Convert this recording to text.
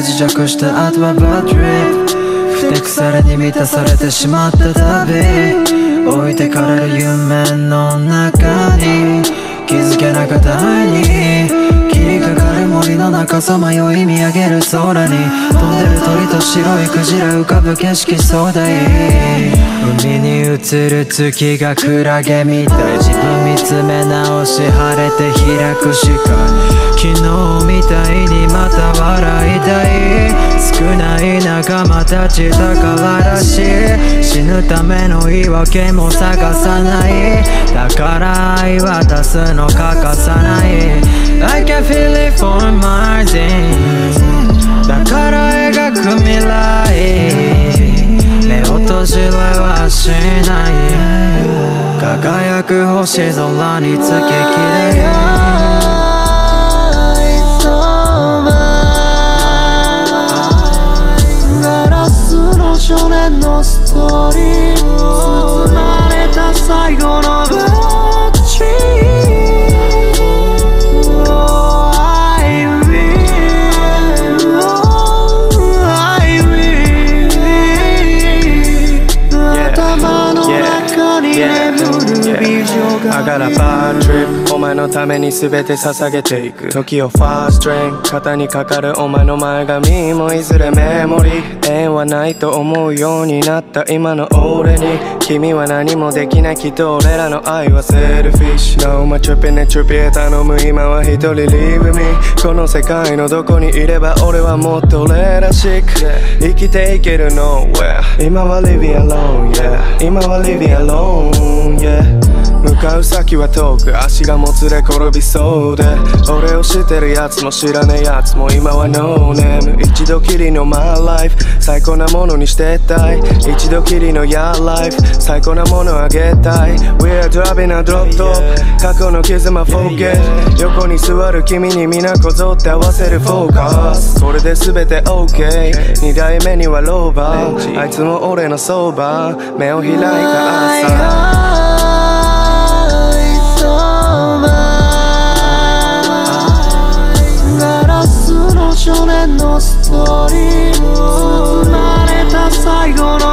不時着した後はバッドリップふてくされに満たされてしまった旅。置いてかれる夢の中に気づけなかった愛に霧かかる森の中さまよい見上げる空に飛んでる鳥と白いクジラ浮かぶ景色壮大。海に映る月がクラゲみたい。自分見つめ直し晴れて開く視界昨日みたいにたちだかららしい死ぬための言い訳も探さないだから愛渡すの欠かさない。I can feel it for my dream だから描く未来。目を閉じれはしない。輝く星空につききれる中に眠る美女が。I got a bad trip お前のために全て捧げていく。時をファーストレイン肩にかかるお前の前髪もいずれメモリー。縁はないと思うようになった今の俺に。君は何もできないきっと俺らの愛はセルフィッシュ。No much up in a 頼む今は一人。Leave me この世界のどこにいれば俺はもっと俺らしく。生きていける nowhere 今は living alone yeah 今は living alone yeah かう先は遠く足がもつれ転びそうで俺を知ってるやつも知らねえやつも今は No name 一度きりの My life 最高なものにしてたい一度きりの Your life 最高なものあげたい We're driving a drop top 過去の傷も forget 横に座る君に皆こぞって合わせるフォーカスこれで全て OK 二代目にはローバーあいつも俺のそば目を開いた朝少年のストーリー生まれた最後の